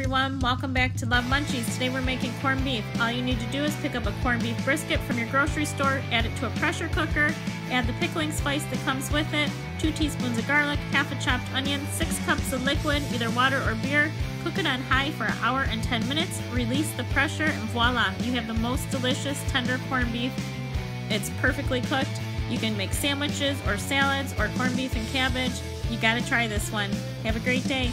everyone, welcome back to Love MuncheeZ. Today we're making corned beef. All you need to do is pick up a corned beef brisket from your grocery store, add it to a pressure cooker, add the pickling spice that comes with it, 2 teaspoons of garlic, half a chopped onion, 6 cups of liquid, either water or beer. Cook it on high for an hour and 10 minutes, release the pressure, and voila, you have the most delicious tender corned beef. It's perfectly cooked. You can make sandwiches or salads or corned beef and cabbage. You gotta try this one. Have a great day.